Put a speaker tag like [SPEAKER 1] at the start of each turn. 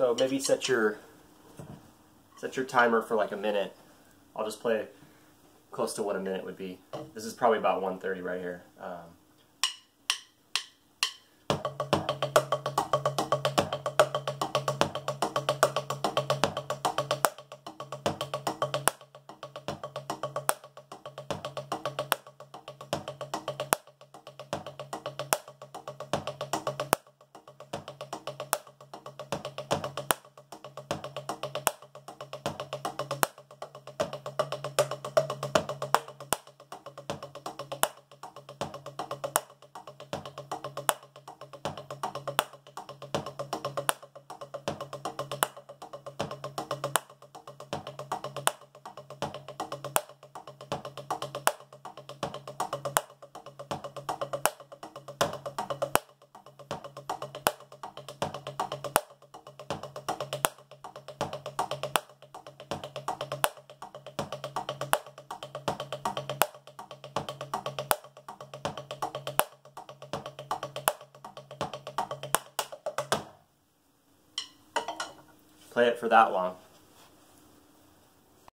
[SPEAKER 1] So maybe set your set your timer for like a minute. I'll just play close to what a minute would be. This is probably about 130 right here. Um, play it for that long.